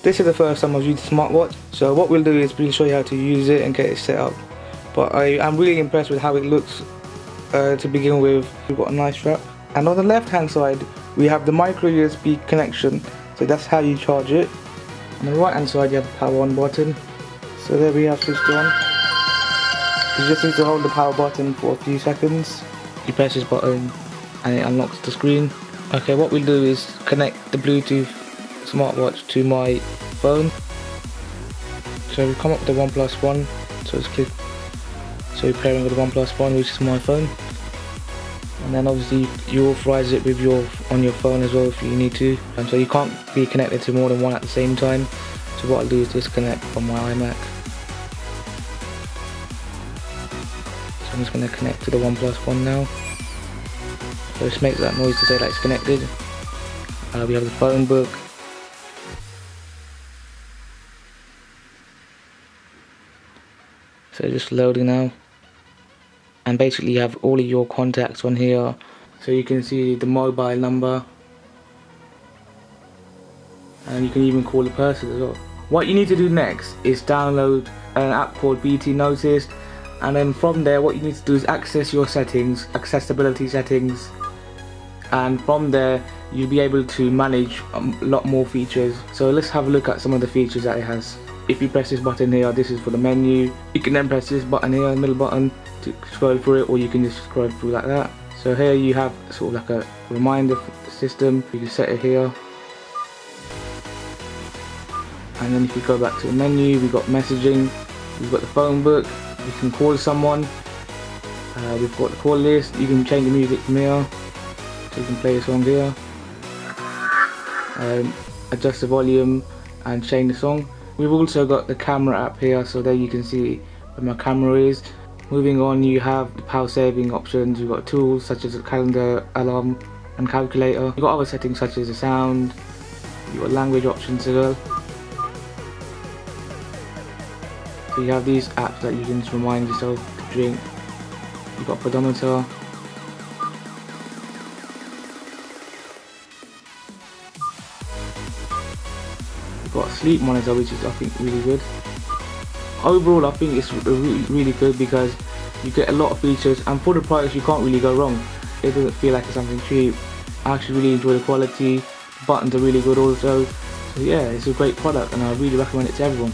This is the first time I've used a smartwatch, so what we'll do is we'll show you how to use it and get it set up. But I, am really impressed with how it looks uh, to begin with. We've got a nice strap. And on the left hand side, we have the micro USB connection, so that's how you charge it. On the right hand side, you have the power on button. So there we have switched on. You just need to hold the power button for a few seconds. You press this button and it unlocks the screen. Okay, what we'll do is connect the Bluetooth smartwatch to my phone. So we come up with the OnePlus One. So it's click. So we're pairing with the OnePlus One, which is my phone. And then obviously you authorize it with your on your phone as well if you need to. And so you can't be connected to more than one at the same time. So what I'll do is disconnect from my iMac. So I'm just going to connect to the OnePlus One now. So just makes that noise to say that it's connected. Uh, we have the phone book, so just loading now. And basically you have all of your contacts on here. So you can see the mobile number. And you can even call the person as well. What you need to do next is download an app called BT Noticed. And then from there what you need to do is access your settings accessibility settings. And from there you'll be able to manage a lot more features. So let's have a look at some of the features that it has if you press this button here this is for the menu. You can then press this button here middle button to scroll through it or you can just scroll through like that. So here you have sort of like a reminder system. You can set it here. And then if you go back to the menu we've got messaging. We've got the phone book. You can call someone. Uh, we've got the call list. You can change the music from here. So you can play a song here. Um, adjust the volume and change the song We've also got the camera app here so there you can see where my camera is. Moving on you have the power saving options, you've got tools such as a calendar, alarm and calculator. You've got other settings such as the sound, you've got language options as well. So you have these apps that you can remind yourself to drink. You've got pedometer, got sleep monitor which is I think really good. Overall I think it's really, really good because you get a lot of features and for the price you can't really go wrong. It doesn't feel like it's something cheap. I actually really enjoy the quality. The buttons are really good also. So yeah it's a great product and I really recommend it to everyone